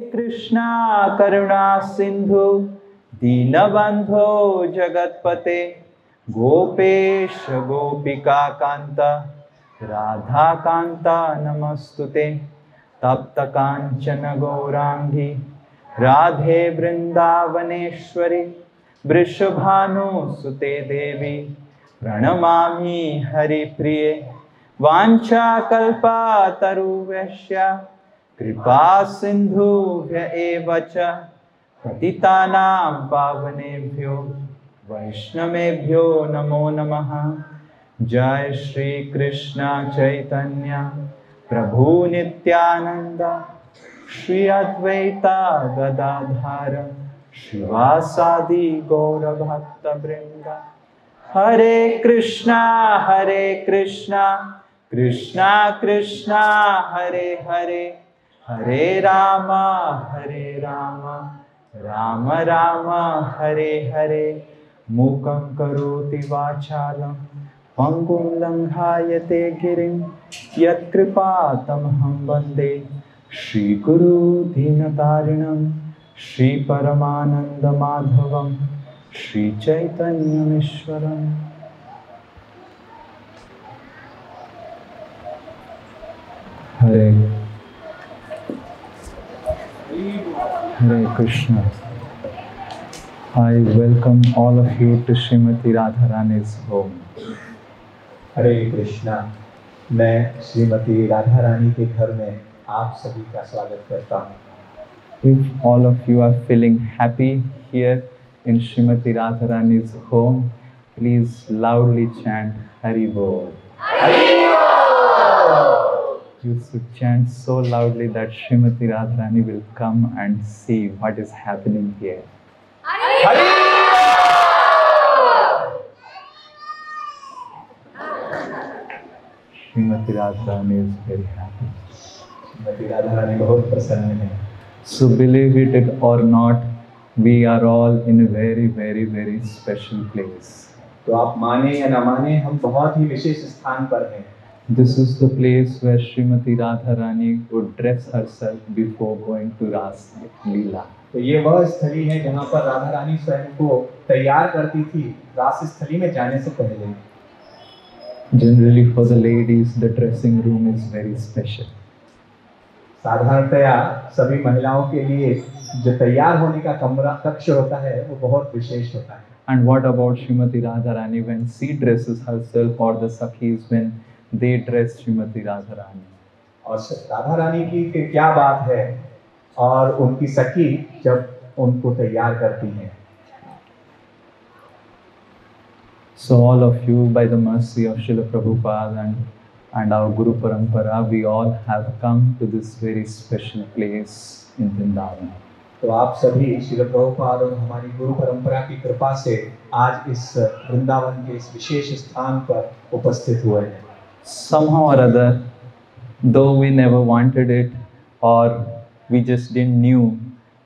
कृष्णा, करुणा सिंधु दीनबंधो जगतपते, गोपेश गोपिका कांत राधा कांता नमस्तुते तप्त कांचन गौरांगी राधे वृंदावनेश्वरी वृषभानुसुते देवी, प्रणमामि हरिप्रिये वाञ्छाकल्पातरुव्यस्य कृपा सिन्धुभ्य एव पावनेभ्यो, वैष्णवेभ्यो नमो नमः। जय श्री कृष्ण चैतन्य। प्रभु नित्यानंद श्री अद्वैता गदाधार। शिवासादि गौरभक्तवृन्द। हरे कृष्णा हरे कृष्णा। कृष्णा कृष्णा, हरे हरे। हरे राम हरे राम राम राम, हरे हरे। मूकं करोति वाचालं पङ्गुं लङ्घायते गिरिं। यत्कृपातमहं वंदे श्रीगुरुदीनतारिणं श्रीपरमानन्दमाधवं, श्रीचैतन्यमीश्वरम्। हरे। Hare Krishna. I welcome all of you to Srimati Radharani's home. हरे कृष्णा मैं श्रीमती राधा रानी के घर में आप सभी का स्वागत करता हूँ If all of you are feeling happy here in Srimati Radharani's home, please loudly chant Hari Bol. Hari Bol. You should chant so loudly that Srimati Radharani will come and see what is happening here. Srimati Radharani is very happy. Shrimati Radha रानी बहुत प्रसन्न है So believe it or not, we are all in a very, very, very special place. तो आप माने या ना माने हम बहुत ही विशेष स्थान पर हैं This is the place where Srimati Radharani would dress herself before going to Ras Leela. तो ये वह स्थली है जहाँ पर राधा रानी स्वयं को तैयार करती थी रास स्थली में जाने से पहले Generally, for the ladies, the dressing room is very special. साधारणतया सभी महिलाओं के लिए जो तैयार होने का कमरा कक्ष होता है वो बहुत विशेष होता है And what about Srimati Radharani when she dresses herself or the Sakhis when they dress Srimati Radharani? और राधा रानी की की क्या बात है और उनकी सखी जब उनको तैयार करती हैं So all of you, by the mercy of Srila Prabhupada and, and our Guru Parampara, we all have come to this very special place in Vrindavan. तो आप सभी श्री प्रभुपाद और हमारी गुरु परंपरा की कृपा से आज इस वृंदावन के इस विशेष स्थान पर उपस्थित हुए हैं Somehow or other, though we never wanted it or we just didn't knew,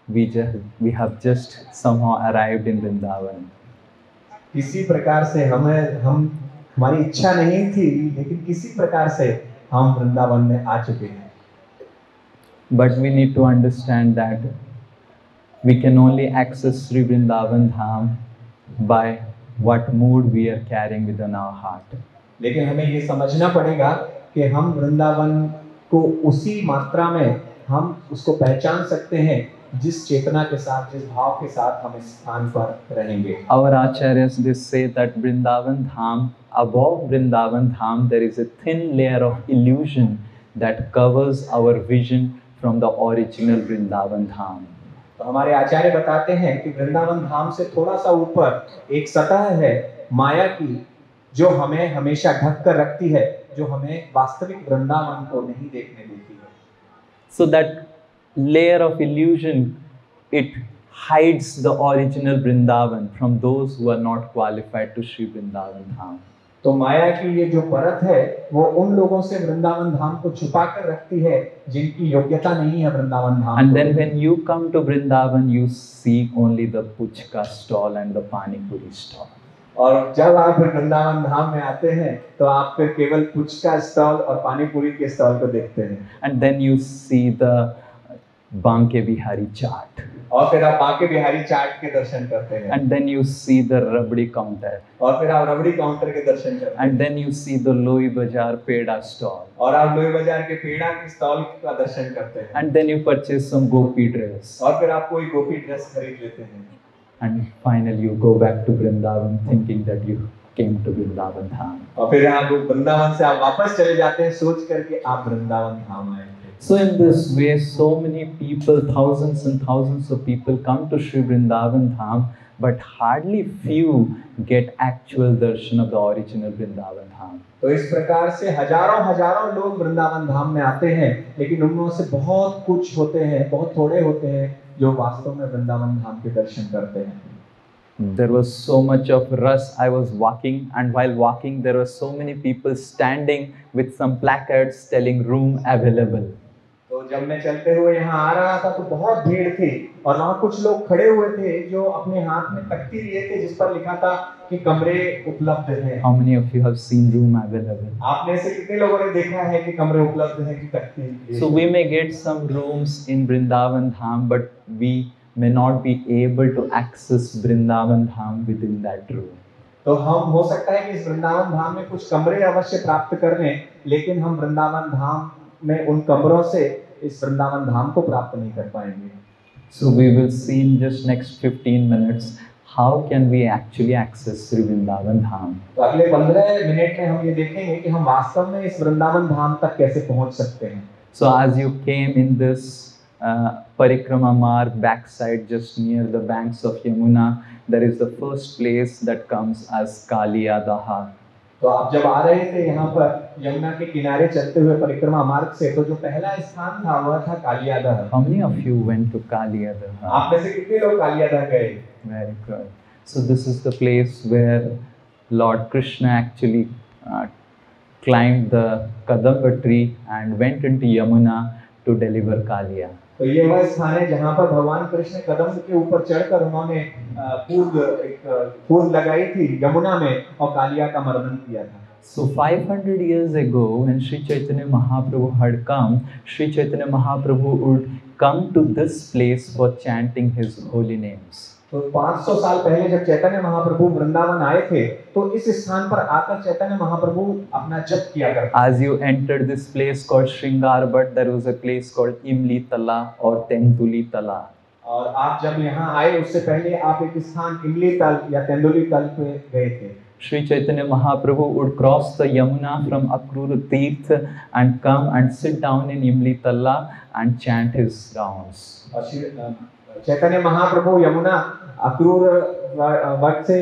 we just we have just somehow arrived in Vrindavan. किसी प्रकार से हमें हम हमारी इच्छा नहीं थी लेकिन किसी प्रकार से हम वृंदावन में आ चुके हैं But we need to understand that we can only access Sri Vrindavan Dham by what mood we are carrying within our heart. लेकिन हमें ये समझना पड़ेगा कि हम वृंदावन को उसी मात्रा में हम उसको पहचान सकते हैं जिस चेतना के साथ जिस भाव के साथ हम इस स्थान पर रहेंगे। और आचार्य से that Vrindavan Dham above Vrindavan Dham there is a thin layer of illusion that covers our vision from the original Vrindavan Dham तो हमारे आचार्य बताते हैं कि वृंदावन धाम से थोड़ा सा ऊपर एक सतह है माया की जो हमें हमेशा ढक कर रखती है जो हमें वास्तविक वृंदावन को नहीं देखने देती है so that layer of illusion it hides the original Vrindavan from those who are not qualified to Sri Vrindavan Dham. तो माया की ये जो परत है वो उन लोगों से वृंदावन धाम को छुपा कर रखती है जिनकी योग्यता नहीं है Vrindavan Dham and then when you come to Vrindavan you see only the puchka stall and the panipuri stall और जब आप वृंदावन धाम में आते हैं तो आप फिर केवल पुचका स्टॉल और पानी पूरी के स्टॉल को देखते हैं And then you see the Banke Bihari Chaat. और फिर आप बांके बिहारी चाट के दर्शन करते हैं And then you see the Rabdi counter. और फिर आप रबड़ी काउंटर के दर्शन करते हैं And then you see the Loi Bazaar Peda stall. और आप लोही बाज़ार के पेड़ा के स्टॉल का दर्शन करते हैं And then you purchase some gopi dress. और फिर आप कोई गोपी ड्रेस खरीद लेते हैं And finally you go back to Vrindavan thinking that you came to Vrindavan Dham. और फिर आप वृंदावन से आप वापस चले जाते हैं सोच करके आप वृंदावन धाम आए So in this way, so many people, thousands and thousands of people come to Sri Vrindavan Dham, but hardly few get actual darshan of the original Vrindavan Dham. तो इस प्रकार से हज़ारों हज़ारों लोग वृंदावन धाम में आते हैं लेकिन उनमें से बहुत कुछ होते हैं बहुत थोड़े होते हैं जो वास्तव में वृंदावन धाम के दर्शन करते हैं There was so much of rush. I was walking, and while walking, there were so many people standing with some placards telling room available. तो जब मैं चलते हुए यहाँ आ रहा था तो बहुत भीड़ थी और वहाँ कुछ लोग खड़े हुए थे जो अपने हाथ में तख्ती लिए थे जिस पर लिखा था आपके कमरे उपलब्ध हैं। How many of you have seen room available आपने ऐसे कितने लोगों ने देखा है कि कमरे उपलब्ध हैं कि तक हैं so we may get some rooms in Vrindavan Dham but we may not be able to access Vrindavan Dham within that room तो हम हो सकता है कि इस वृंदावन धाम में कुछ कमरे अवश्य प्राप्त कर लें लेकिन हम वृंदावन धाम में उन कमरों से इस वृंदावन धाम को प्राप्त नहीं कर पाएँगे। So we will see in just next 15 minutes how can we actually access Shri Vrindavan Dham तो अगले पंद्रह मिनट में हम ये देखेंगे कि हम वास्तव में इस वृंदावन धाम तक कैसे पहुँच सकते हैं। So as you came in this parikrama marg back side just near the banks of Yamuna there is the first place that comes as Kaliya Daha तो आप जब आ रहे थे यहाँ पर यमुना के किनारे चलते हुए परिक्रमा मार्ग से तो जो पहला स्थान था वह था Kaliyadah how many of you went to Kaliyadah आप में से कितने लोग कालियादह गए? Very good. So this is the place where Lord Krishna actually uh, climbed the Kadamba tree and went into Yamuna to deliver Kaliya. तो ये वह स्थान है जहाँ पर भगवान कृष्ण कदम के ऊपर चढ़कर उन्होंने अ, कूद एक अ, कूद लगाई थी यमुना में और कालिया का मर्दन किया था So 500 years ago, when Sri Chaitanya Mahaprabhu had come, Sri Chaitanya Mahaprabhu would come to this place for chanting his holy names. तो 500 साल पहले जब चैतन्य महाप्रभु वृंदावन आए थे तो इस स्थान पर आकर चैतन्य महाप्रभु अपना जप किया करते आज you entered this place called Shringar but there was a place called Imli Tala और तेंदुली तला और आप जब यहाँ आए उससे पहले आप एक स्थान इमली तल या तेंदुली तल पे गए थे। Shri Chaitanya Mahaprabhu would cross the Yamuna from Akrur Tirtha and come and sit down in Imli Talla and chant his rounds uh, Chaitanya Mahaprabhu Yamuna Akrur Vat से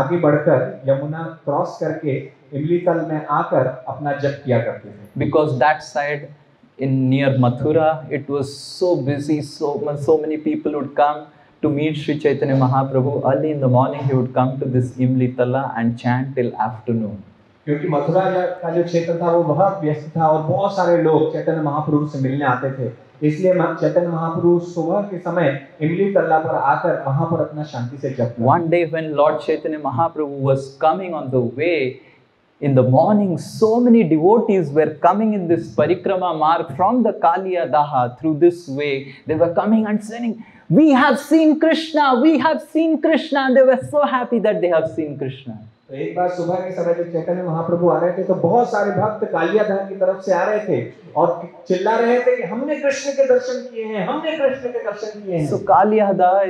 आगे बढ़कर यमुना क्रॉस करके इमली तल में आकर अपना जप किया करते थे Because that side in near Mathura, it was so busy, so, mu- so many people would come to meet Sri Chaitanya Mahaprabhu. Early in the morning, he would come to this Imli Tala and chant till afternoon. क्योंकि मथुरा का जो क्षेत्र था वो बहुत व्यस्त था और बहुत सारे लोग चैतन्य महाप्रभु से मिलने आते थे इसलिए चैतन्य महाप्रभु सुबह के समय इमली तल्ला पर आकर वहाँ पर अपना शांति से जप One day, when Lord Chaitanya Mahaprabhu was coming on the way, in the morning, so many devotees were coming in this parikrama marg from the Kaliya Daha through this way. They were coming and saying, We have seen Krishna, we have seen Krishna. And they were so happy that they have seen Krishna. तो एक बार सुबह के समय जब चैतन्य महाप्रभु आ रहे थे तो बहुत सारे भक्त कालियाधाम की तरफ़ से आ रहे थे और चिल्ला रहे थे कि हमने कृष्ण के दर्शन किए हैं हमने कृष्ण के दर्शन किए हैं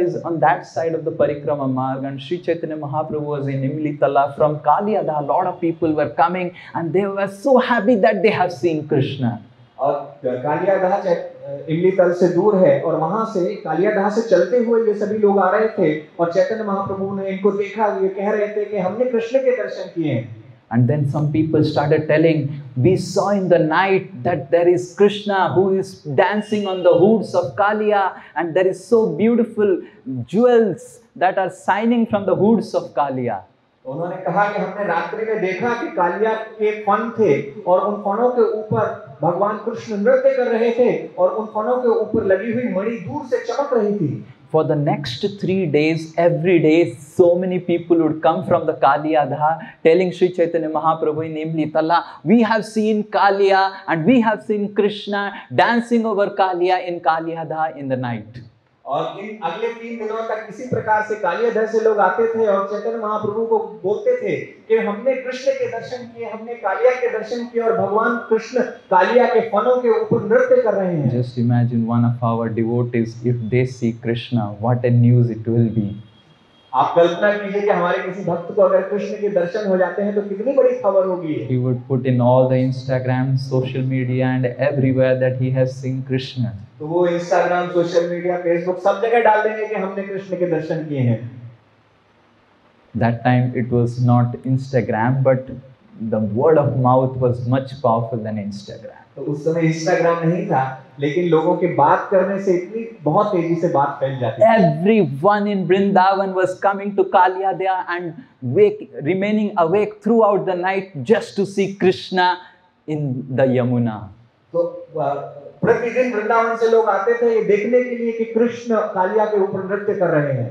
is on that side of the parikrama marg, and Sri Chaitanya Mahaprabhu was in Imli Tala. From Kaliya Daha, a lot of people were coming and they were so happy that they have seen Krishna. और कालियादह चै- इमली तल से दूर है और वहाँ से कालियादह से चलते हुए ये सभी लोग आ रहे थे और चैतन्य महाप्रभु ने इनको देखा ये कह रहे थे कि हमने कृष्ण के दर्शन किए हैं And then some people started telling, We saw in the night that there is Krishna who is dancing on the hoods of Kaliya, and there is so beautiful jewels that are shining from the hoods of Kaliya. तो उन्होंने कहा कि हमने रात्रि में देखा कि कालिया के फन थे और उन फनों के ऊपर भगवान कृष्ण नृत्य कर रहे थे और उन फनों के ऊपर लगी हुई मणि दूर से चमक रही थी For the next three days, every day, so many people would come from the Kaliyadha telling Sri Chaitanya Mahaprabhu in Imlitala, we have seen Kaliya and we have seen Krishna dancing over Kaliya in Kaliyadha in the night. और इन अगले तीन दिनों तक इसी प्रकार से कालियाधर से लोग आते थे और चैतन्य महाप्रभु को बोलते थे कि हमने कृष्ण के दर्शन किए, हमने कालिया के दर्शन किए और भगवान कृष्ण कालिया के फनों के ऊपर नृत्य कर रहे हैं just imagine one of our devotees if they see Krishna what a news it will be. आप कल्पना कीजिए कि हमारे किसी भक्त को अगर कृष्ण के दर्शन हो जाते हैं तो कितनी बड़ी खबर होगी He would put in all the Instagram, social media, and everywhere that he has seen Krishna. तो वो इंस्टाग्राम सोशल मीडिया फेसबुक सब जगह डाल देंगे कि हमने कृष्ण के दर्शन किए हैं That time it was not Instagram, but the word of mouth was much powerful than Instagram. तो उस समय इंस्टाग्राम नहीं था लेकिन लोगों के बात करने से इतनी बहुत तेज़ी से बात फैल जाती है। Every one in Vrindavan was coming to Kaliya Daha and wake remaining awake throughout the night just to see Krishna in the Yamuna तो प्रतिदिन वृंदावन से लोग आते थे ये देखने के लिए कि कृष्ण कालिया के ऊपर नृत्य कर रहे हैं।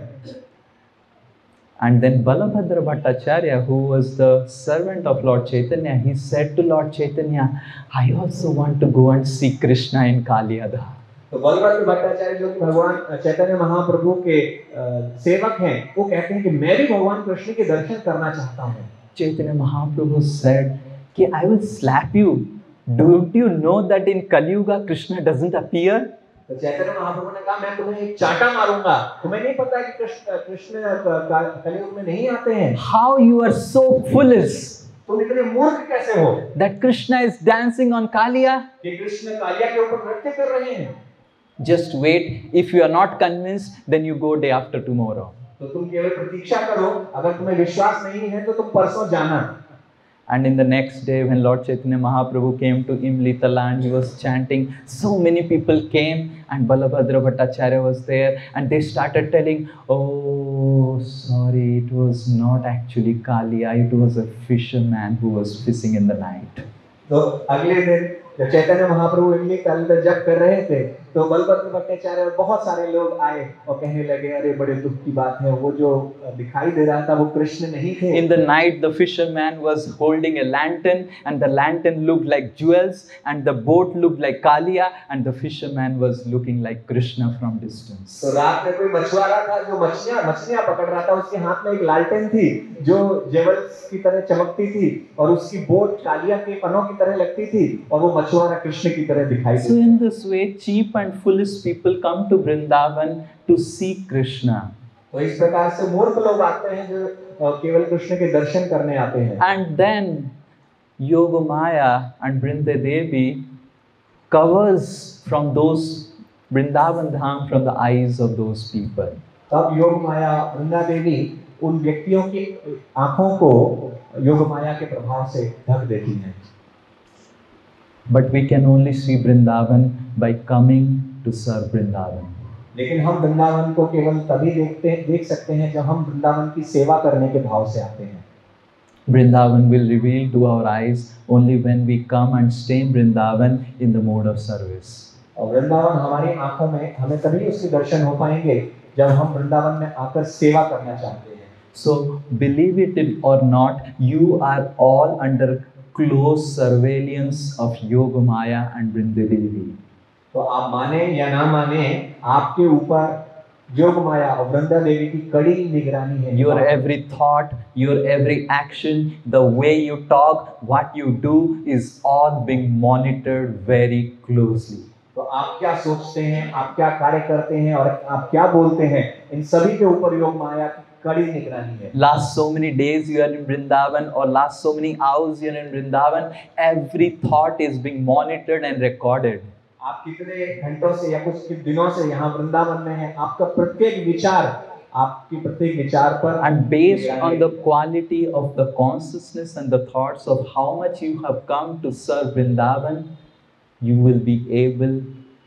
And then Balabhadra Bhattacharya, who was the servant of Lord Chaitanya, he said to Lord Chaitanya, I also want to go and see Krishna in Kalyadha. तो बलभद्र भट्टाचार्य जो कि भगवान चैतन्य महाप्रभु के अ, सेवक हैं वो कहते हैं कि मैं भी भगवान कृष्ण के दर्शन करना चाहता हूँ Chaitanya Mahaprabhu said, कि I will slap you. Don't you know that in Kali Yuga Krishna doesn't appear? तो चैतन्य महाप्रभु ने कहा मैं तुम्हें एक चाटा मारूँगा तुम्हें नहीं पता कि कृष्ण कृष्ण कलयुग में नहीं आते हैं How you are so foolish तुम इतने मूर्ख कैसे हो that Krishna is dancing on Kaliya? कि कृष्ण कालिया के ऊपर नृत्य कर रहे हैं Just wait. If you are not convinced, then you go day after tomorrow. तो तुम केवल प्रतीक्षा करो अगर तुम्हें विश्वास नहीं है तो तुम परसों जाना And in the next day, when Lord Chaitanya Mahaprabhu came to Imlitala and he was chanting, so many people came, and Balabhadra Bhattacharya was there, and they started telling, Oh, sorry, it was not actually Kalia, it was a fisherman who was fishing in the night. तो अगले दिन जब चैतन्य महाप्रभु इमली कल जब कर रहे थे तो बलभद्र भट्टाचार्य और बहुत सारे लोग आए और कहने लगे अरे बड़े दुख की बात है वो जो दिखाई दे रहा था वो कृष्ण नहीं थे। In the night the fisherman was holding a lantern and the lantern look like jewels and the boat look like Kaliya and the fisherman was looking like Krishna from distance तो रात में कोई मछुआरा था जो मछलियाँ मछलियाँ पकड़ रहा था उसके हाथ में एक लालटेन थी जो ज्वेल्स की तरह चमकती थी और उसकी बोट कालिया के पनों की तरह लगती थी और वो मछुआरा कृष्ण की तरह दिखाई दे so in this way cheap and foolish people come to Vrindavan to see Krishna. तो इस प्रकार से मूर्ख लोग आते हैं जो केवल कृष्ण के दर्शन करने आते हैं And then Yogamaya and Brindadevi covers from those Vrindavan Dham from the eyes of those people. तब योग माया वृंदा देवी उन व्यक्तियों की आँखों को योग के प्रभाव से ढक देती हैं But we can only see Vrindavan by coming to serve Vrindavan. लेकिन हम वृंदावन को केवल तभी देखते देख सकते हैं जब हम वृंदावन की सेवा करने के भाव से आते हैं Vrindavan will reveal to our eyes only when we come and stay in Vrindavan in the mode of service. और वृंदावन हमारी आँखों में हमें तभी उसके दर्शन हो पाएँगे जब हम वृंदावन में आकर सेवा करना चाहते हैं So, believe it or not, you are all under close surveillance of Yogamaya and Vrindadevi. तो आप माने या ना माने आपके ऊपर योग माया और वृंदा देवी की कड़ी निगरानी है। Your every thought your every action the way you talk what you do is all being monitored very closely तो आप क्या सोचते हैं आप क्या कार्य करते हैं और आप क्या बोलते हैं इन सभी के ऊपर योग माया की कड़ी निगरानी है। Last so many days you are in Vrindavan और last so many hours you're in Vrindavan every thought is being monitored and recorded आप कितने घंटों से या कुछ दिनों से यहाँ वृंदावन में हैं? आपका प्रत्येक विचार आपकी प्रत्येक विचार पर and based on the quality of the consciousness and the thoughts of how much you have come to serve Vrindavan you will be able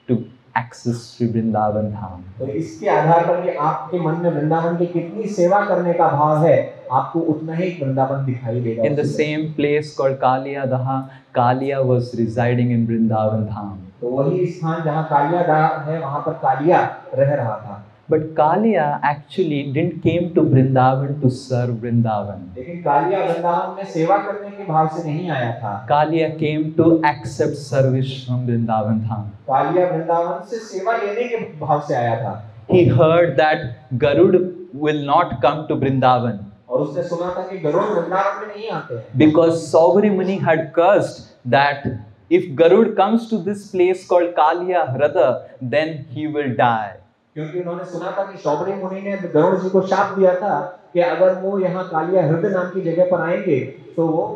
to access Shri Vrindavan Dham तो इसके आधार पर कि आपके मन में वृंदावन की कितनी सेवा करने का भाव है आपको उतना ही वृंदावन दिखाई देगा in the same place called Kaliya Daha Kaliya was residing in Vrindavan Dham तो वही स्थान जहाँ कालिया दहा है वहाँ पर कालिया रह रहा था। But Kaliya actually didn't came to Vrindavan to serve Vrindavan लेकिन कालिया वृंदावन में सेवा करने के भाव से नहीं आया था। Kaliya came to accept service from Vrindavan Dham Kaliya Vrindavan से सेवा लेने के भाव से आया था। He heard that Garuda will not come to Vrindavan और उसने सुना था कि गरुड़ वृंदावन में नहीं आते हैं because Saubari Muni had cursed that if Garud comes to this place called Kalia Hrada, then he will die. क्योंकि उन्होंने सुना था कि शौबरी मुनि ने गरुड़ जी को शाप दिया था कि अगर वो यहाँ कालिया हृदय नाम की जगह पर आएँगे तो वो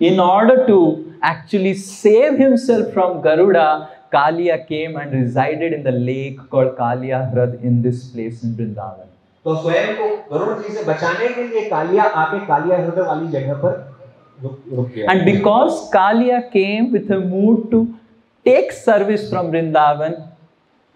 In order to actually save himself from Garuda, Kalia came and resided in the lake called Kalia Hrad in this place in Vrindavan. तो स्वयं को वरुण जी से बचाने के लिए कालिया आके कालिया हृदय वाली जगह पर गया And because Kalia came with a mood to take service from Vrindavan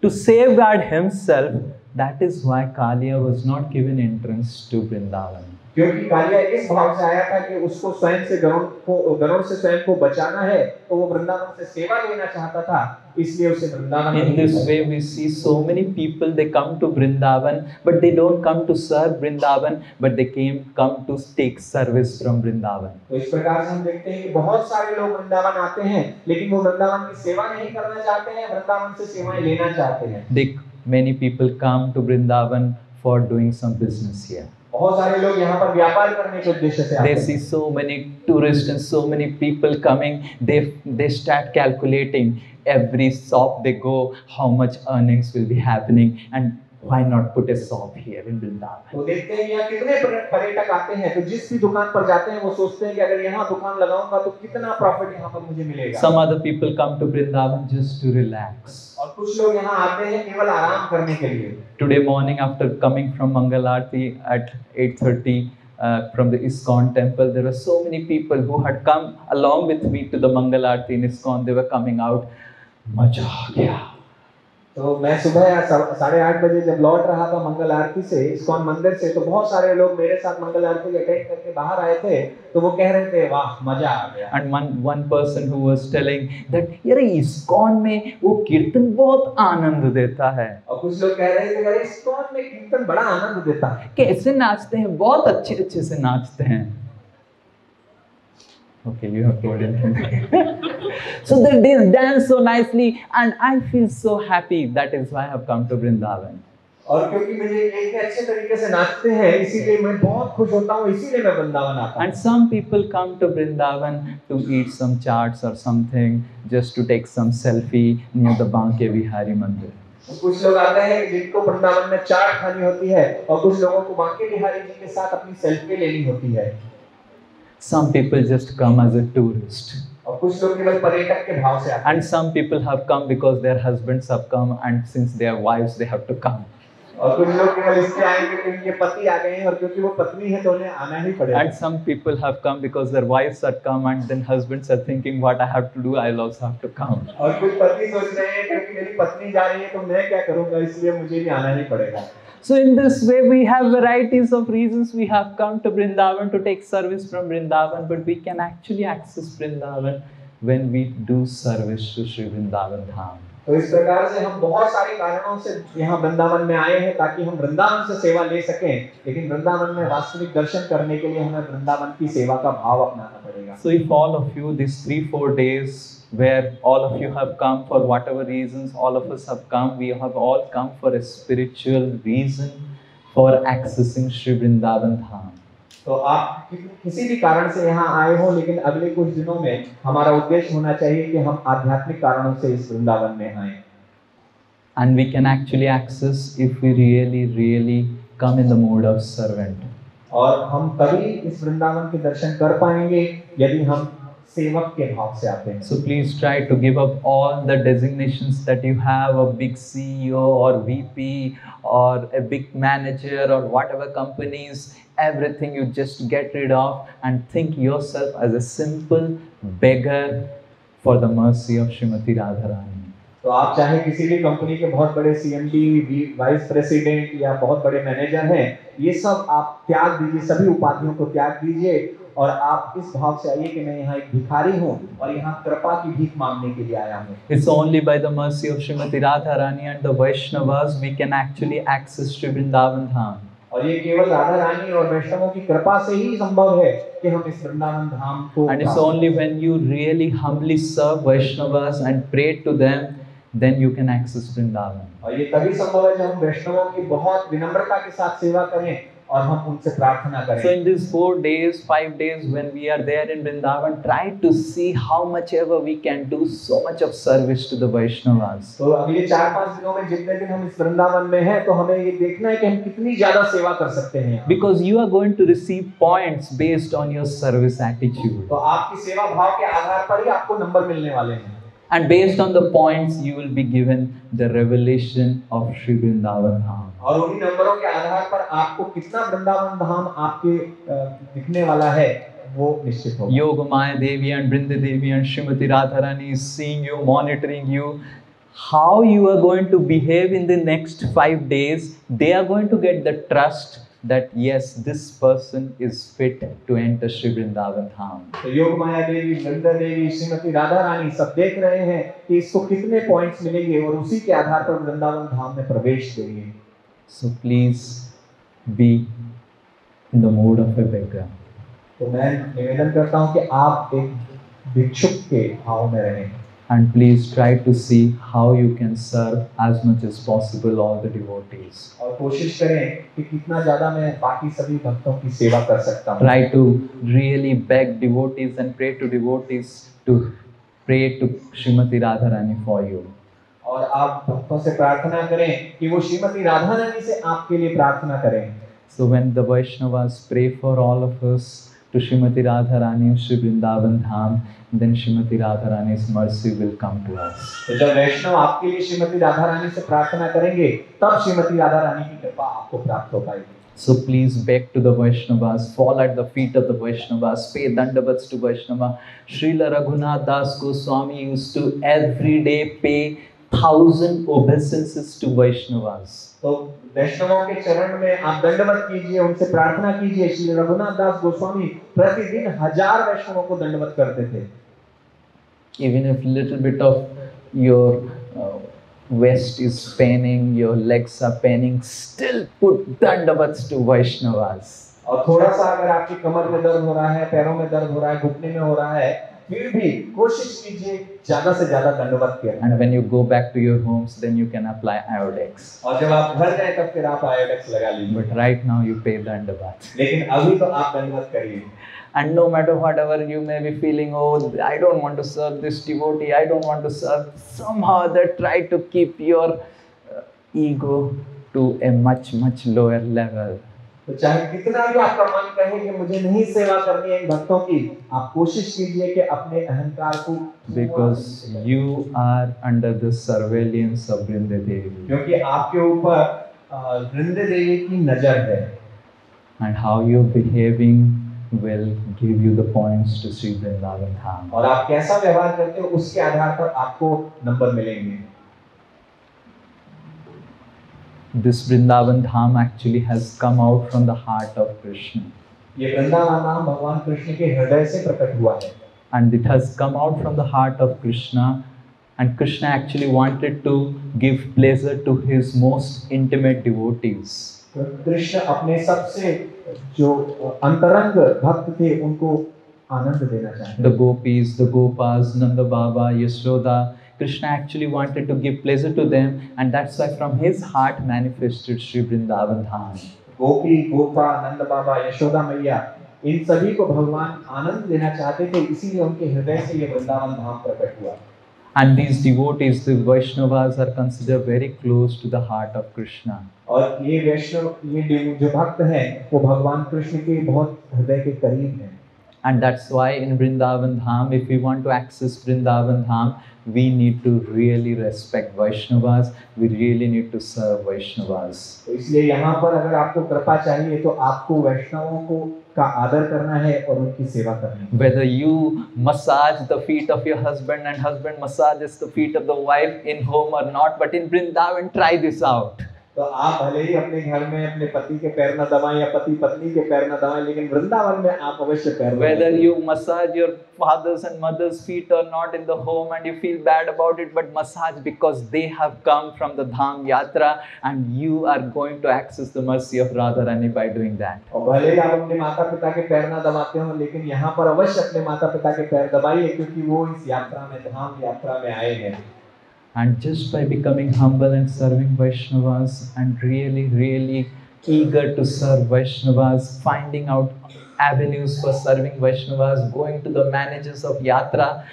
to safeguard himself, that is why Kalia was not given entrance to Vrindavan. क्योंकि कालिया इस भाव से आया था कि उसको स्वयं से गरुण को गरुण से स्वयं को बचाना है तो वो वृंदावन से सेवा लेना चाहता था इसलिए उसे Vrindavan in this way we see so many people they come to Vrindavan but they don't come to serve Vrindavan but they came come to take service from Vrindavan तो इस प्रकार से हम देखते हैं कि बहुत सारे लोग वृंदावन आते हैं लेकिन वो वृंदावन की सेवा नहीं करना चाहते हैं वृंदावन से सेवाएँ लेना चाहते हैं। देख many people come to Vrindavan for doing some business here बहुत सारे लोग यहाँ पर व्यापार करने के उद्देश्य से They हैं see so many tourists and so many people coming. They they start calculating every shop they go, how much earnings will be happening, and why not put a shop here in Vrindavan? तो देखते हैं यहाँ कितने पर्यटक आते हैं तो जिस भी दुकान पर जाते हैं वो सोचते हैं कि अगर यहाँ दुकान लगाऊँगा तो कितना प्रॉफिट यहाँ पर मुझे मिलेगा Some other people come to Vrindavan just to relax. और कुछ लोग यहाँ आते हैं केवल आराम करने के लिए Today morning, after coming from Mangal Aarti at 8:30 uh, from the ISKCON temple, there were so many people who had come along with me to the Mangal Aarti in ISKCON. They were coming out. मज़ा आ गया तो मैं सुबह साढ़े आठ बजे जब लौट रहा था मंगल आरती से इस्कॉन मंदिर से तो बहुत सारे लोग मेरे साथ मंगल आरती अटेंड करके बाहर आए थे तो वो कह रहे थे वाह मज़ा आ गया। And one one person who was telling that यार ISKCON में वो कीर्तन बहुत आनंद देता है। और कुछ लोग कह रहे थे अरे इस्कॉन में कीर्तन बड़ा आनंद देता है। कैसे नाचते हैं? बहुत अच्छे अच्छे से नाचते हैं। Okay, you have told him. so they, they dance so nicely, and I feel so happy. That is why I have come to Vrindavan. और क्योंकि मुझे इतने अच्छे तरीके से नाचते हैं इसीलिए मैं बहुत खुश होता हूँ इसीलिए मैं वृंदावन आता हूँ And some people come to Vrindavan to eat some chaats or something, just to take some selfie near the Banke Vihari Mandir. कुछ लोग आते हैं जिनको वृंदावन में चाट खानी होती है और कुछ लोगों को बांके बिहारी जी के साथ अपनी सेल्फी लेनी होती है Some people just come as a tourist. और कुछ लोग केवल पर्यटक के भाव से आते हैं And some people have come because their husbands have come, and since they are wives, they have to come. और कुछ लोग केवल इसलिए आएँगे क्योंकि उनके पति आ गए हैं और क्योंकि वो पत्नी है तो उन्हें आना ही पड़ेगा And some people have come because their wives had come, and then husbands are thinking, What I have to do, I'll also have to come. और कुछ पति सोच रहे हैं क्योंकि मेरी पत्नी जा रही है तो मैं क्या करूँगा इसलिए मुझे भी आना ही पड़ेगा So, in this way, we have varieties of reasons we have come to Vrindavan to take service from Vrindavan, but we can actually access Vrindavan when we do service to Sri Vrindavan Dham. तो इस प्रकार से हम बहुत सारे कारणों से यहाँ वृंदावन में आए हैं ताकि हम वृंदावन से सेवा ले सकें लेकिन वृंदावन में वास्तविक दर्शन करने के लिए हमें वृंदावन की सेवा का भाव अपनाना पड़ेगा So, if all of you, these three, four days where all of you have come for whatever reasons all of us have come we have all come for a spiritual reason for accessing shri vrindavan dham. तो आप किसी भी कारण से यहाँ आए हो लेकिन अगले कुछ दिनों में हमारा उद्देश्य होना चाहिए कि हम आध्यात्मिक कारणों से इस वृंदावन में आए। And we can actually access if we really really come in the mood of servant और हम तभी इस वृंदावन के दर्शन कर पाएँगे यदि हम सेवक के भाव से आते हैं so please try to give up all the designations that you have a big CEO और वीपी और अ बिग मैनेजर और whatever companies everything you just get rid of and think yourself as a simple beggar for the mercy of Srimati Radharani. तो आप चाहे किसी भी company के बहुत बड़े सीएमडी वाइस प्रेसिडेंट या बहुत बड़े मैनेजर हैं ये सब आप त्याग दीजिए सभी उपाधियों को त्याग दीजिए और आप इस भाव से आइए कि मैं यहाँ एक भिखारी हूँ और यहाँ कृपा की भीख मांगने के लिए आया हूँ। It's only by the mercy of Shrimati Radha Rani and the Vaishnavas we can actually access to Vrindavan Dham और ये केवल राधा रानी और वैष्णवों की कृपा से ही संभव है कि हम इस वृंदावन धाम को and it's only when you really humbly serve Vaishnavas and pray to them then you can access Vrindavan और ये तभी संभव है जब हम वैष्णवों की बहुत विनम्रता के साथ सेवा करें और हम उनसे प्रार्थना करें। So in this 4 days 5 days when we are there in Vrindavan try to see how much ever we can do so much of service to the Vaishnavas तो अगले 4-5 दिनों में जितने दिन हम इस वृंदावन में हैं तो हमें ये देखना है कि हम कितनी ज़्यादा सेवा कर सकते हैं। Because you are going to receive points based on your service attitude तो आपकी सेवा भाव के आधार पर ही आपको नंबर मिलने वाले हैं। And based on the points, you will be given the revelation of Sri Vrindavan Dham. और उन्हीं नंबरों के आधार पर आपको कितना वृंदावन धाम आपके अ, दिखने वाला है वो निश्चित होगा Yogamaya Devi and Brinda Devi and Srimati Radharani is seeing you, monitoring you. How you are going to behave in the next five days, they are going to get the trust that yes, this person is fit to enter Sri Vrindavan Dham. तो योग माया देवी वृंदा देवी श्रीमती राधा रानी सब देख रहे हैं कि इसको कितने points मिलेंगे और उसी के आधार पर वृंदावन धाम में प्रवेश देंगे So please be in the mood of a beggar. तो मैं निवेदन करता हूँ कि आप एक भिक्षुक के भाव में रहें And please try to see how you can serve as much as possible all the devotees. और कोशिश करें कि कितना ज़्यादा मैं बाकी सभी भक्तों की सेवा कर सकता हूँ Try to really beg devotees and pray to devotees to pray to Srimati Radharani for you. और आप भक्तों से प्रार्थना करें कि वो श्रीमती राधा रानी से आपके लिए प्रार्थना करें So when the Vaishnavas pray for all of us to Srimati Radharani Sri Vrindavan Dham, then Srimati Radharani's mercy will come to us. तो जब वैष्णव आपके लिए श्रीमती राधा रानी से प्रार्थना करेंगे तब श्रीमती राधा रानी की कृपा आपको प्राप्त हो पाएगी So please beg to the Vaishnavas, fall at the feet of the Vaishnavas, pay dandavats to Vaishnava. Srila Raghunath Das Goswami used to every day pay thousand obeisances to Vaishnavas. तो वैष्णवों के चरण में आप दंडवत कीजिए उनसे प्रार्थना कीजिए श्री रघुनाथ दास गोस्वामी प्रतिदिन हज़ार वैष्णवों को दंडवत करते थे। Even if little bit of your waist is paining your legs are paining still put dandavat to Vaishnavas और थोड़ा सा अगर आपकी कमर में दर्द हो रहा है पैरों में दर्द हो रहा है घुटने में हो रहा है फिर भी कोशिश कीजिए ज़्यादा से ज़्यादा दंडवत किया and when you go back to your homes then you can apply Iodex और जब आप घर जाए तब फिर आप आयोडेक्स लगा लीजिए। बट राइट नाउ यू पे दंडवत लेकिन अभी तो आप दंडवत करिए। And no matter whatever you may be feeling, oh, I don't want to serve this devotee, I don't want to serve, somehow that try to keep your uh, ego to a much, much lower level. तो चाहे कितना भी आपका मन कहे कि मुझे नहीं सेवा करनी है इन भक्तों की आप कोशिश कीजिए कि अपने अहंकार को Because you are under the surveillance of Vrinda Devi. क्योंकि आपके ऊपर अ, वृंद देवी की नजर है And how you're behaving will give you the points to Sri Vrindavan Dham. और आप कैसा व्यवहार करते हो उसके आधार पर आपको नंबर मिलेंगे This Vrindavan Dham actually has come out from the heart of Krishna. ये वृंदावन नाम भगवान कृष्ण के हृदय से प्रकट हुआ है and it has come out from the heart of Krishna. And Krishna actually wanted to give pleasure to his most intimate devotees. तो कृष्ण अपने सबसे जो अंतरंग भक्त थे उनको आनंद देना चाहते The gopis, the gopas, Nanda Baba, Yashoda. Krishna actually wanted to give pleasure to them, and that's why from his heart manifested Sri Vrindavan Dham. गोपी गोपा नंद बाबा यशोदा मैया इन सभी को भगवान आनंद देना चाहते थे इसीलिए उनके हृदय से ये वृंदावन धाम प्रकट हुआ And these devotees, the Vaishnavas, are considered very close to the heart of Krishna. और ये वैष्णव ये जो- जो भक्त हैं वो भगवान कृष्ण के बहुत हृदय के करीब हैं And that's why in Vrindavan Dham, if we want to access Vrindavan Dham, we need to really respect Vaishnavas. We really need to serve Vaishnavas. तो इसलिए यहाँ पर अगर आपको कृपा चाहिए तो आपको वैष्णवों को का आदर करना है और उनकी सेवा करनी है Whether you massage the feet of your husband and husband massages the feet of the wife in home or not, but in Vrindavan, try this out. तो आप भले ही अपने घर में अपने पति के पैर न दबाएँ या पति पत्नी के पैर न दबाएँ लेकिन वृंदावन में आप अवश्य पैर whether you massage your fathers and mothers feet और not in the home and you feel bad about it but massage because they have come from the dham yatra and you are going to access the mercy of Radha Rani by doing that और भले ही आप अपने माता पिता के पैर ना दबाते हो लेकिन यहाँ पर अवश्य अपने माता पिता के पैर दबाइए क्योंकि वो इस यात्रा में धाम यात्रा में आए हैं। And just by becoming humble and serving Vaishnavas and really, really eager to serve Vaishnavas, finding out avenues for serving Vaishnavas, going to the managers of Yatra,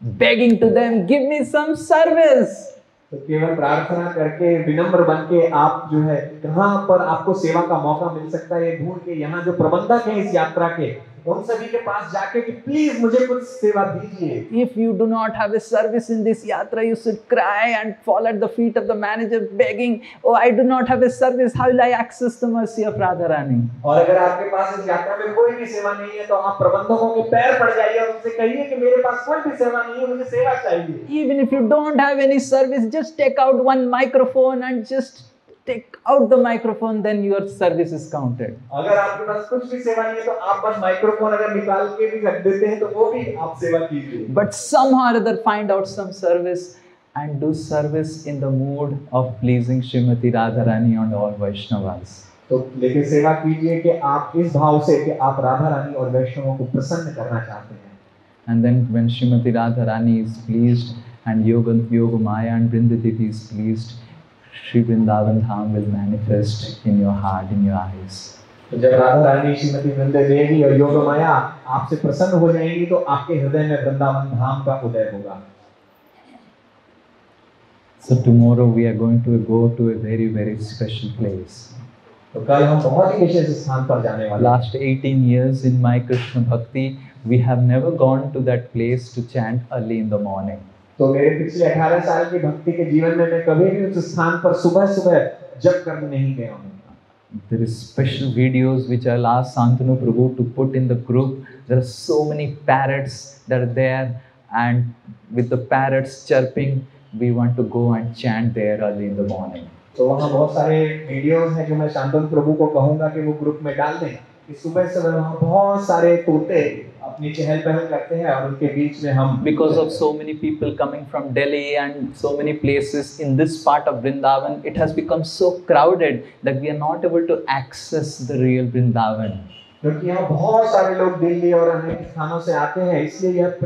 begging to them, give me some service. तो केवल प्रार्थना करके विनम्र बन के आप जो है कहाँ पर आपको सेवा का मौका मिल सकता है ढूंढ के यहाँ जो प्रबंधक हैं इस यात्रा के उन सभी के पास जाके कि प्लीज़ मुझे कुछ सेवा दीजिए। If you do not have a service in this yatra you should cry and fall at the feet of the manager begging oh I do not have a service how will I access the mercy of Radha Rani और अगर आपके पास इस यात्रा में कोई भी सेवा नहीं है तो आप प्रबंधकों के पैर पड़ जाइए और उनसे कहिए कि मेरे पास कोई भी सेवा नहीं है मुझे सेवा चाहिए। Even if you don't have any service just take out one microphone and just take out the microphone, then your service is counted. अगर आपके पास कुछ भी सेवा नहीं है तो आप बस माइक्रोफोन अगर निकाल के भी रख देते हैं तो वो भी आप सेवा कीजिए But somehow or other, find out some service and do service in the mood of pleasing Srimati Radharani and all Vaishnavas. तो लेकिन सेवा कीजिए कि आप इस भाव से कि आप राधा रानी और वैष्णवों को प्रसन्न करना चाहते हैं And then when Srimati Radharani is pleased and Yoga, Yoga Maya and Brindaditi is pleased, Sri Vrindavan Dham will manifest in your heart, in your eyes. तो जब राधा रानी श्रीमती वृंदे देवी और योग माया आपसे प्रसन्न हो जाएंगी तो आपके हृदय में वृंदावन धाम का उदय होगा So tomorrow we are going to go to a very, very special place. तो कल हम बहुत ही विशेष स्थान पर जाने वाले हैं Last 18 years in my Krishna Bhakti, we have never gone to that place to chant early in the morning. तो मेरे पिछले 18 साल की भक्ति के जीवन में मैं कभी भी उस स्थान पर सुबह सुबह जप करने नहीं गया हूँ There is special videos which I'll ask Santanu Prabhu to put in the group. There are so many parrots that are there, and with the parrots chirping, we want to go and chant there early in the morning. तो वहाँ बहुत सारे videos हैं जो मैं शांतनु प्रभु को कहूँगा कि वो ग्रुप में डाल दें कि सुबह सुबह वहाँ बहुत सारे तोते अपनी चहल पहल करते हैं और उनके बीच में हम because of so many people coming from Delhi and so many places in this part of Vrindavan it has become so crowded that we are not able to access the real Vrindavan क्योंकि यहाँ बहुत सारे लोग दिल्ली और अन्य स्थानों से आते हैं इसलिए यह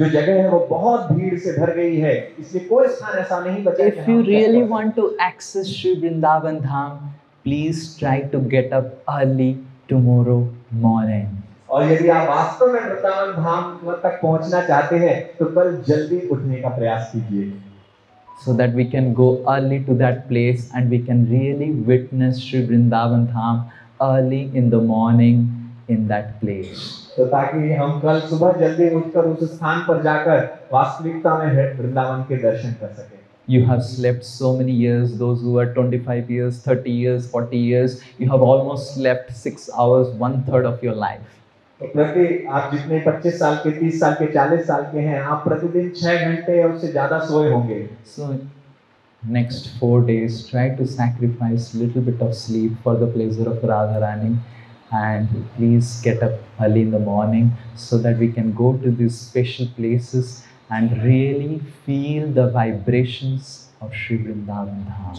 जो जगह है वो बहुत भीड़ से भर गई है। इसलिए कोई स्थान ऐसा नहीं बचा if you really want to access Shri Vrindavan Dham please try to get up early tomorrow morning और यदि आप वास्तव में वृंदावन धाम तक पहुँचना चाहते हैं तो कल जल्दी उठने का प्रयास कीजिए so that we can go early to that place and we can really witness Sri Vrindavan Dham early in the morning in that place. तो ताकि हम कल सुबह जल्दी उठकर उस स्थान पर जाकर वास्तविकता में वृंदावन के दर्शन कर सके You have slept so many years, those who are 25 years, 30 years, 40 years, you have almost slept six hours, one third of your life. तो प्रकृति आप जितने 25 साल के 30 साल के 40 साल के हैं, आप प्रतिदिन 6 घंटे या उससे ज़्यादा सोए होंगे। So next four days try to sacrifice little bit of sleep for the pleasure of Radha Rani and please get up early in the morning so that we can go to this special places and really feel the vibrations of Shri Vrindavan Dham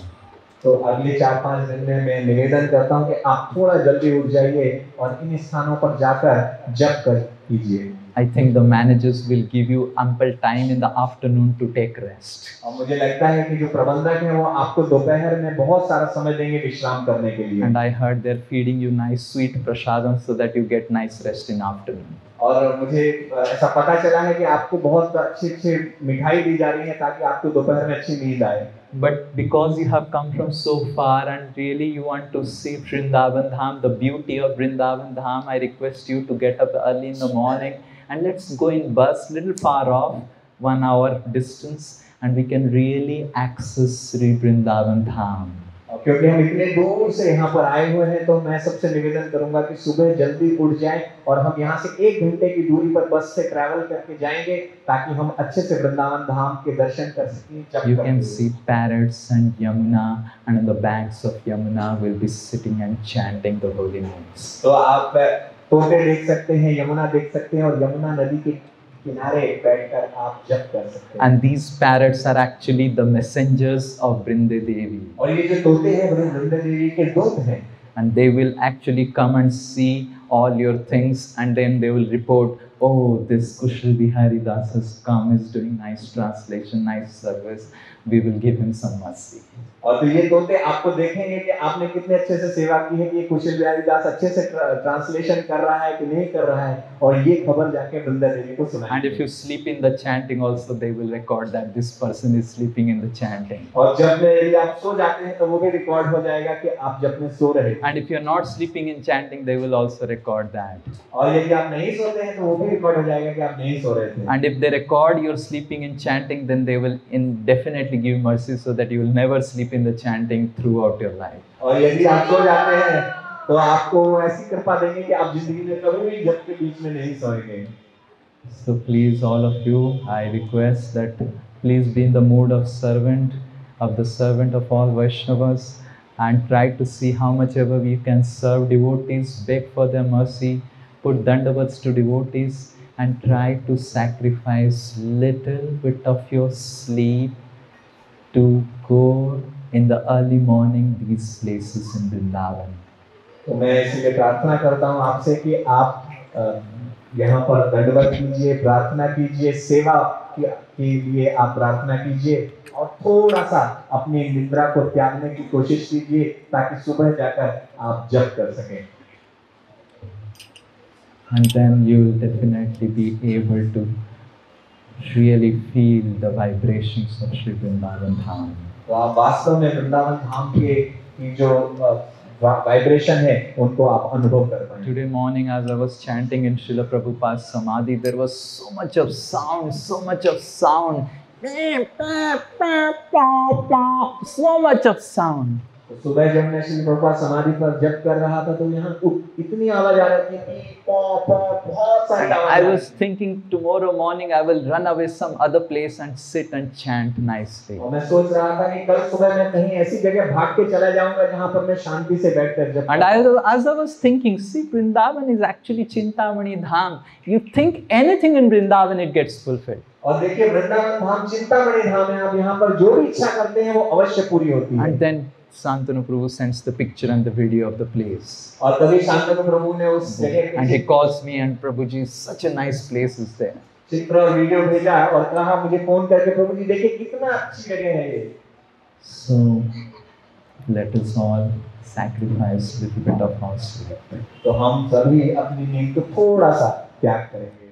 तो अगले चार पाँच दिन में मैं निवेदन करता हूँ कि आप थोड़ा जल्दी उठ जाइए और इन स्थानों पर जाकर जप कर कीजिए I think the managers will give you ample time in the afternoon to take rest. और मुझे लगता है कि जो प्रबंधक हैं वो आपको दोपहर में बहुत सारा समय देंगे विश्राम करने के लिए And I heard they're feeding you nice sweet prasadam so that you get nice rest in afternoon. और मुझे ऐसा पता चला है कि आपको बहुत अच्छी अच्छी मिठाई दी जा रही है ताकि आपको दोपहर में अच्छी नींद आए But because you have come from so far and really you want to see Vrindavan Dham, the beauty of Vrindavan Dham, I request you to get up early in the morning and let's go in bus little far off, one hour distance, and we can really access Sri Vrindavan Dham. और क्योंकि हम इतने दूर से यहाँ पर आए हुए हैं तो मैं सबसे निवेदन करूँगा कि सुबह जल्दी उठ जाएँ और हम यहाँ से एक घंटे की दूरी पर बस से ट्रैवल करके जाएँगे ताकि हम अच्छे से वृंदावन धाम के दर्शन कर सकें हुए। see parrots and Yamuna, and on the banks of Yamuna will be sitting and chanting the holy names. तो आप तोते देख सकते हैं यमुना देख सकते हैं और यमुना नदी के किनारे बैठकर आप जप कर सकते हैं And these parrots are actually the messengers of Brinde Devi. और ये जो तोते हैं बड़े वृंदा देवी के दूत हैं And they will actually come and see all your things and then they will report, oh, this Kushal Bihari Das has come, is doing nice translation, nice service. We will give him some mercy. और तो ये तोते आपको देखेंगे कि आपने कितने अच्छे से सेवा की है कि कुशल बिहारी दास अच्छे से ट्रांसलेशन कर रहा है कि नहीं कर रहा है और ये खबर जाके वृंदा देवी को सुना and if you sleep in the chanting also they will record that this person is sleeping in the chanting और जब यदि आप सो जाते हैं तो वो भी रिकॉर्ड हो जाएगा कि आप जब में सो रहे and if you are not sleeping in chanting they will also record that और यदि आप नहीं सोते हैं तो वो भी रिकॉर्ड हो जाएगा कि आप नहीं सो रहे थे। And if they record you are sleeping in chanting then they will in give mercy so that you will never sleep in the chanting throughout your life. और यदि आप सो जाते हैं तो आपको ऐसी कृपा देंगे कि आप जिंदगी में कभी भी जब के बीच में नहीं सोएंगे So please, all of you, I request that please be in the mood of servant, of the servant of all Vaishnavas, and try to see how much ever we can serve devotees, beg for their mercy, put dandavats to devotees, and try to sacrifice little bit of your sleep to go in the early morning these places in Vrindavan. तो मैं इसलिए प्रार्थना करता हूँ आपसे कि आप यहाँ पर दंडवत कीजिए प्रार्थना कीजिए सेवा के लिए आप प्रार्थना कीजिए और थोड़ा सा अपनी निद्रा को त्यागने की कोशिश कीजिए ताकि सुबह जाकर आप जप कर सकें and then you will definitely be able to really feel the vibrations of Sri Vrindavan Dham. तो आप वास्तव में वृंदावन धाम के जो वाइब्रेशन है, उनको आप अनुभव कर पाए today morning I was chanting in Srila Prabhupada samadhi there was so much of sound so much of sound so much of sound. तो सुबह जब मैं श्री प्रभुपाद समाधि पर जप कर रहा था तो यहाँ इतनी आवाज़ आ रही थी पौ, पौ, बहुत सारी आवाज़ I आ रही was thinking tomorrow morning I will run away some other place and sit and chant nicely. और मैं सोच रहा था कि कल सुबह मैं कहीं ऐसी जगह भाग के चला जाऊँगा जहाँ पर मैं शांति से बैठकर जब And I, as I was thinking, see, Vrindavan is actually Chintamani Dham. You think anything in Vrindavan, it gets fulfilled. और देखिए वृंदावन धाम चिंतामणि धाम है आप यहाँ पर जो भी इच्छा करते हैं वो अवश्य पूरी होती है And then Santanu Prabhu sends the picture and the video of the place. और तभी शांतनु प्रभु ने उस जगह And he calls me and Prabhuji, such a nice place is there. चित्र और वीडियो भेजा और कहा मुझे फ़ोन करके प्रभु जी देखिए कितना अच्छी जगह है ये So let us all sacrifice little bit of our sleep. तो हम सभी अपनी नींद को थोड़ा सा त्याग करेंगे